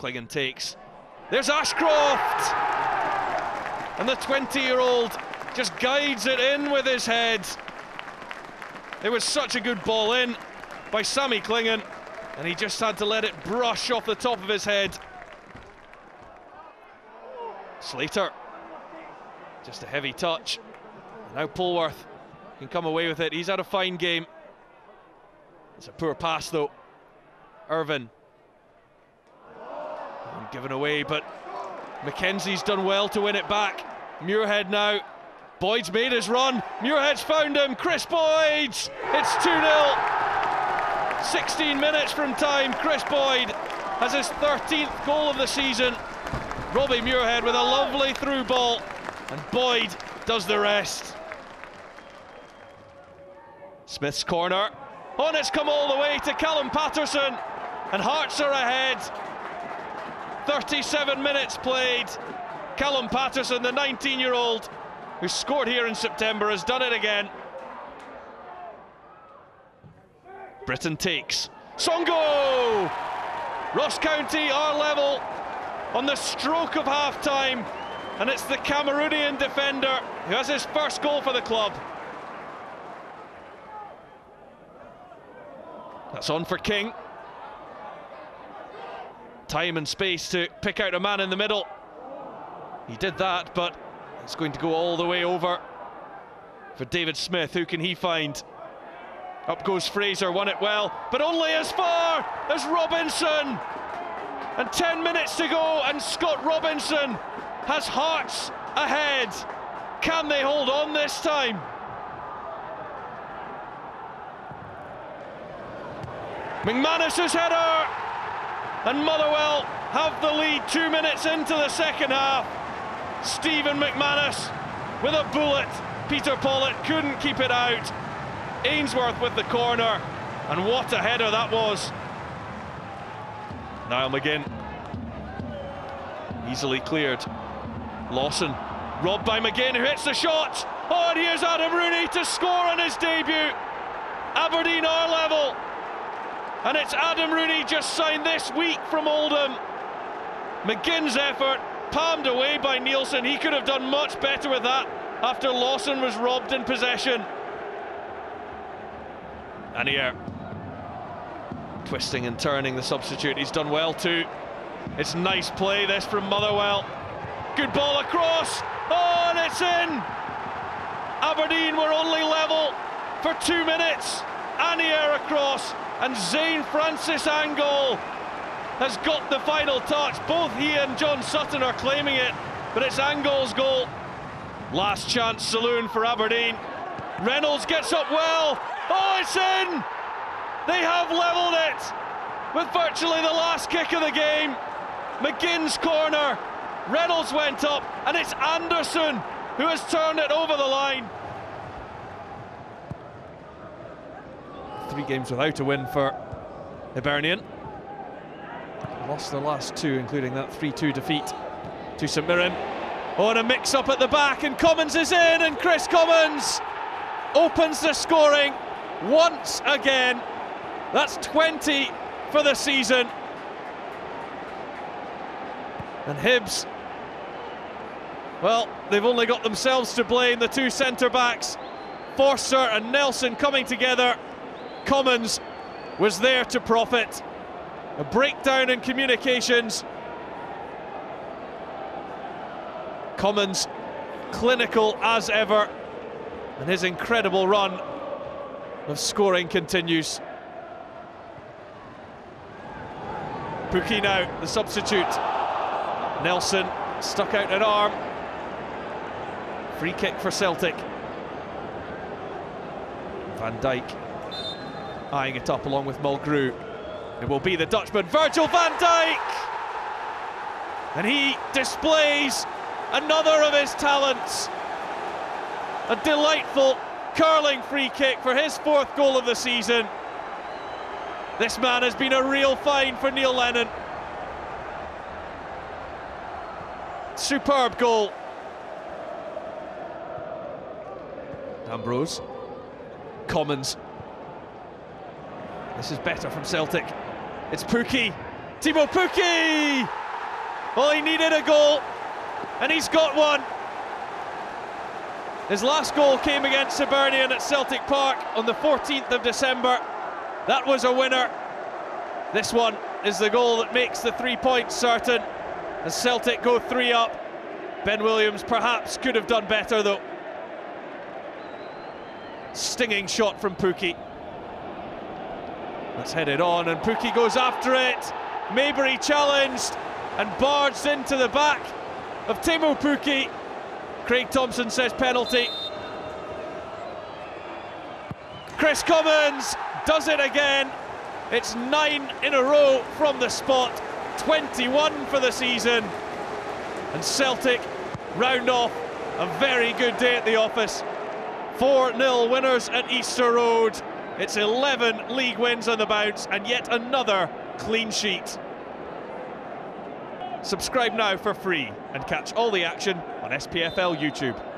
Clingan takes. There's Ashcroft! And the 20-year-old just guides it in with his head. It was such a good ball in by Sammy Clingan, and he just had to let it brush off the top of his head. Slater, just a heavy touch. Now Polwarth can come away with it. He's had a fine game. It's a poor pass though. Irvine. Given away, but Mackenzie's done well to win it back. Muirhead now. Boyd's made his run. Muirhead's found him. Kris Boyd. It's 2 0. 16 minutes from time. Kris Boyd has his 13th goal of the season. Robbie Muirhead with a lovely through ball, and Boyd does the rest. Smith's corner. And it's come all the way to Callum Paterson, and Hearts are ahead. 37 minutes played. Callum Paterson, the 19 year old who scored here in September, has done it again. Brittain takes. Songo'o! Ross County are level on the stroke of half time, and it's the Cameroonian defender who has his first goal for the club. That's on for King. Time and space to pick out a man in the middle. He did that, but it's going to go all the way over for David Smith. Who can he find? Up goes Fraser, won it well, but only as far as Robinson. And 10 minutes to go, and Scott Robinson has Hearts ahead. Can they hold on this time? McManus's header, and Motherwell have the lead two minutes into the second half. Stephen McManus with a bullet. Peter Pawlett couldn't keep it out. Ainsworth with the corner, and what a header that was. Niall McGinn easily cleared. Lawson robbed by McGinn who hits the shot. Oh, and here's Adam Rooney to score on his debut. Aberdeen are level. And it's Adam Rooney just signed this week from Oldham. McGinn's effort palmed away by Nielsen. He could have done much better with that after Lawson was robbed in possession. And here, twisting and turning the substitute. He's done well too. It's nice play this from Motherwell. Good ball across. Oh, and it's in. Aberdeen were only level for two minutes. Anier across and Zaine Francis-Angol has got the final touch. Both he and John Sutton are claiming it, but it's Angol's goal. Last chance saloon for Aberdeen. Reynolds gets up well. Oh, it's in! They have levelled it with virtually the last kick of the game. McGinn's corner. Reynolds went up, and it's Anderson who has turned it over the line. Three games without a win for Hibernian. Lost the last two, including that 3-2 defeat to St Mirren. Oh, and a mix-up at the back, and Commons is in, and Kris Commons opens the scoring once again. That's 20 for the season. And Hibs, well, they've only got themselves to blame, the two centre backs, Forster and Nelson coming together. Commons was there to profit. A breakdown in communications. Commons clinical as ever, and his incredible run of scoring continues. Pukki now, the substitute. Nelson stuck out an arm. Free kick for Celtic. Van Dijk eyeing it up along with Mulgrew. It will be the Dutchman, Virgil van Dijk! And he displays another of his talents. A delightful curling free kick for his fourth goal of the season. This man has been a real find for Neil Lennon. Superb goal. Ambrose. Commons. This is better from Celtic. It's Pukki. Teemu Pukki! Well, he needed a goal, and he's got one. His last goal came against Hibernian at Celtic Park on the 14th of December. That was a winner. This one is the goal that makes the three points certain as Celtic go three up. Ben Williams perhaps could have done better though. Stinging shot from Pukki. Let's head it on, and Pukki goes after it. Maybury challenged and barged into the back of Teemu Pukki. Craig Thomson says penalty. Kris Commons does it again. It's nine in a row from the spot, 21 for the season. And Celtic round off a very good day at the office. 4 0 winners at Easter Road. It's 11 league wins on the bounce and yet another clean sheet. Subscribe now for free and catch all the action on SPFL YouTube.